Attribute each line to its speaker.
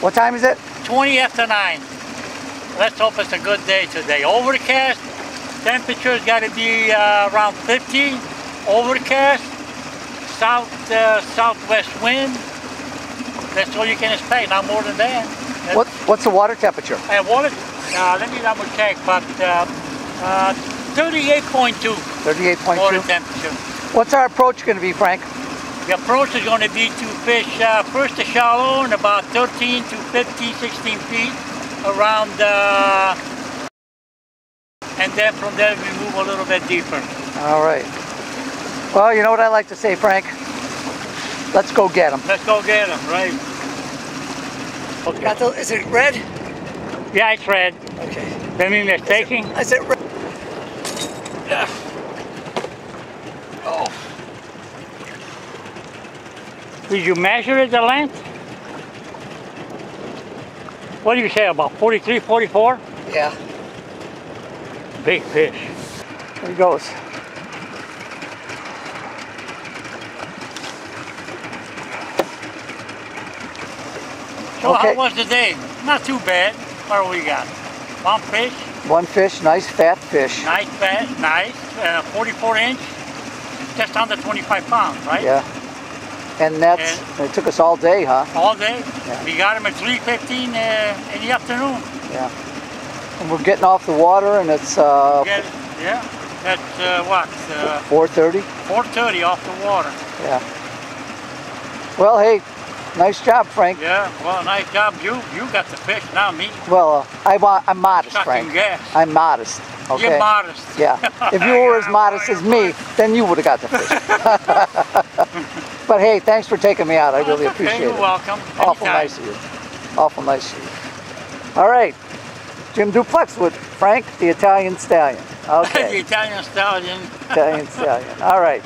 Speaker 1: What time is it?
Speaker 2: 20 after 9. Let's hope it's a good day today. Overcast. Temperature's got to be uh, around 50. Overcast. South uh, southwest wind. That's all you can expect. Not more than that. That's-
Speaker 1: What What's the water temperature?
Speaker 2: And water, uh, let me double check, but uh, uh, 38.2 water
Speaker 1: 38.2.
Speaker 2: temperature.
Speaker 1: What's our approach going to be, Frank?
Speaker 2: The approach is going to be to fish uh, first the shallow and about 13 to 15, 16 feet around, uh, and then from there we move a little bit deeper.
Speaker 1: All right. Well, you know what I like to say, Frank? Let's go get them.
Speaker 2: Let's go get them, right? Okay.
Speaker 1: is it red?
Speaker 2: Yeah, it's red.
Speaker 1: Okay.
Speaker 2: Let me mistaking.
Speaker 1: Is it red?
Speaker 2: Did you measure it, the length? What do you say, about 43, 44?
Speaker 1: yeah.
Speaker 2: Big fish.
Speaker 1: There he goes.
Speaker 2: So
Speaker 1: Okay.
Speaker 2: how was the day? Not too bad. What do we got? One fish,
Speaker 1: One fish, nice fat fish.
Speaker 2: nice fat, nice, uh, 44 inch, just under 25 pounds, right?
Speaker 1: Yeah. And that's, it took us all day, huh?
Speaker 2: All day.
Speaker 1: Yeah.
Speaker 2: We got him at 3.15 uh, in the afternoon.
Speaker 1: Yeah. And we're getting off the water and it's uh,
Speaker 2: Get, yeah, at uh, what, uh,
Speaker 1: 4.30.
Speaker 2: 4.30 off the water.
Speaker 1: Yeah. Well, hey, nice job, Frank.
Speaker 2: Yeah, well, nice job. You you got the fish, not me.
Speaker 1: Well, uh, I want, I'm modest,
Speaker 2: Sucking
Speaker 1: Frank.
Speaker 2: gas.
Speaker 1: I'm modest. Okay.
Speaker 2: You're modest.
Speaker 1: Yeah. If you were as modest as me, then you would have got the fish. but hey, thanks for taking me out. I really
Speaker 2: okay,
Speaker 1: appreciate
Speaker 2: You're
Speaker 1: it.
Speaker 2: welcome.
Speaker 1: Awful
Speaker 2: Anytime.
Speaker 1: nice of you. Awful nice of you. All right. Jim Duplex with Frank, the Italian Stallion. Okay.
Speaker 2: the Italian stallion.
Speaker 1: Italian Stallion. All right.